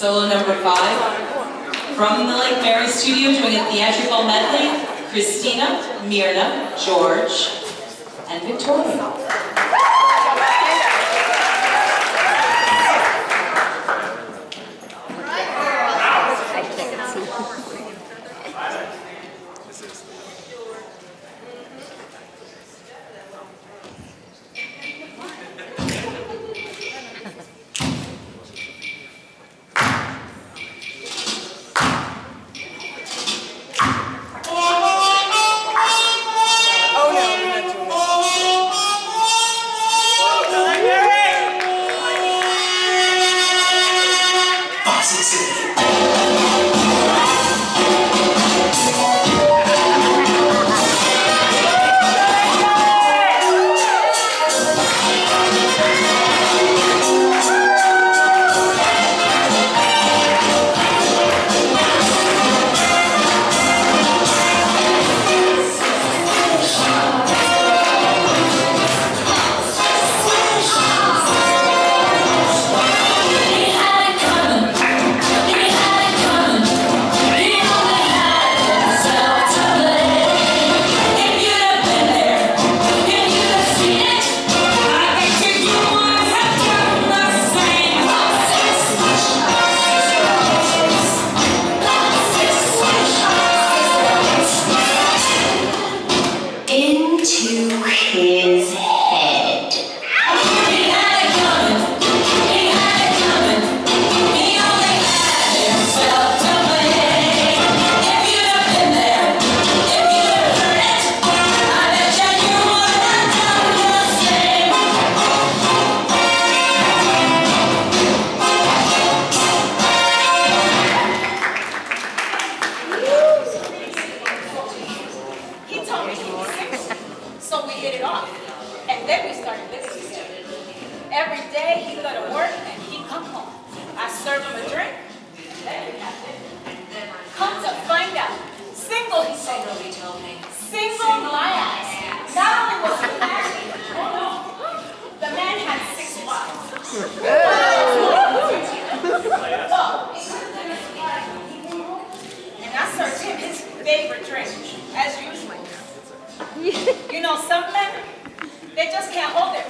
Solo number five. From the Lake Mary studio doing a theatrical medley, Cristina, Myrna, George, and Viktoriya. So we hit it off. And then we started business together. Every day he go to work and he come home. I serve him a drink. Then. Come to find out, single he told me. Single my ass. Not only was he married, the man had six wives. and I him his favorite drink, as usual. you know, something, they just can't hold it.